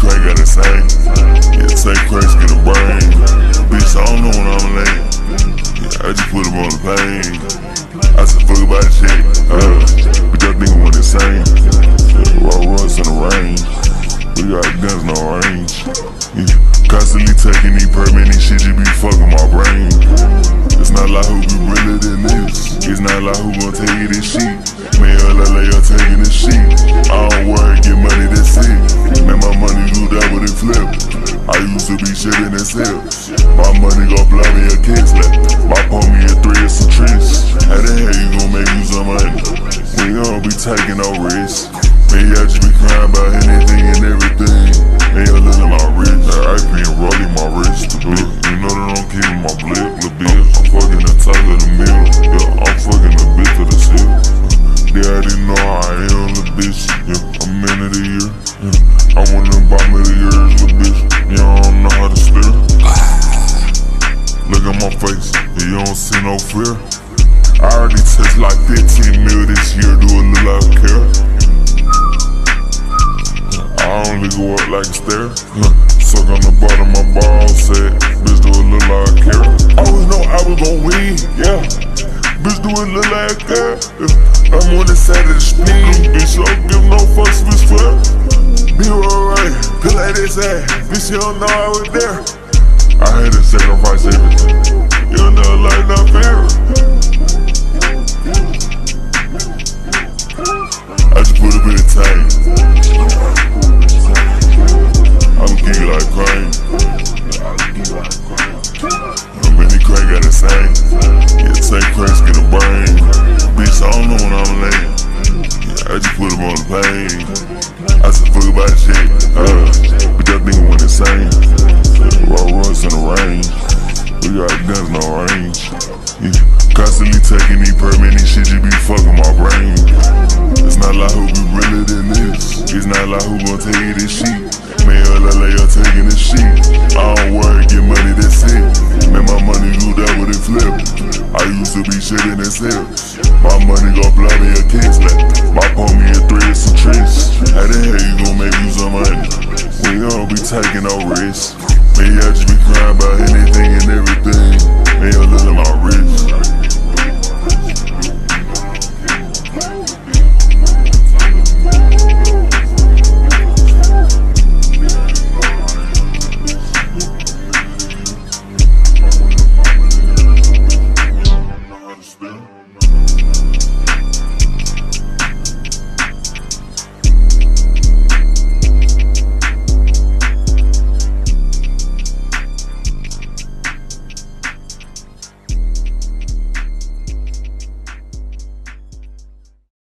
Craig got the same. Take crazy, get a brain. Bitch, I don't know when I'm laying. Yeah, I just put him on the plane. I said, fuck about shit. Uh, but nigga went insane. Yeah, Roll runs in the range. We got guns, no range. Yeah, constantly taking these permit, these shit just be fucking my brain. It's not like who be realer than this. It's not like who gon' tell you this shit. Man, LA, I'm taking this shit. I don't worry, get money, that's it. Man, my money do double and flip. I used to be shipping and sales. My money gon' blow me a left. My me a three, it's a tris. How the hell you gon' make you some money? We gon' be taking no risks. Man, I just be crying about anything and everything. Man, I look at my wrist. I been rolling my wrist. You know that I'm keeping my blick, little bit. I'm fucking the top of the middle. Yeah, I'm fucking the bitch of the seal. They already know how I am, little bitch. Yeah, I'm man of the year. Yeah, of them bottom of the years, little bitch. I don't know how to steer. Look at my face, you don't see no fear. I already touched like 15 mil this year, do a little of care. I only go up like a stair. Suck on the bottom of my ball said, bitch do a little a care. Always know I was gon' win, yeah. Bitch do a little that. Yeah. I'm on the side of the spin, bitch. I ass. Bitch, you don't know I was there. I had to sacrifice everything. You know, like not fair. I just put a bit of time. I'm geek like Krank. I'm Benny Craig got the same. Yeah, take crazy, get a brain. Bitch, I don't know when I'm laying. I just put him on the plane. I said, fuck about shit. Uh, but that nigga went insane. Yeah, Roll runs in the rain. We got guns, no range. Yeah, constantly taking these permit, used to be shitting and sales. My money gon' blow me a left. My pony a three, it's a tris. How the hell you gon' make you some money? We don't be taking no risks.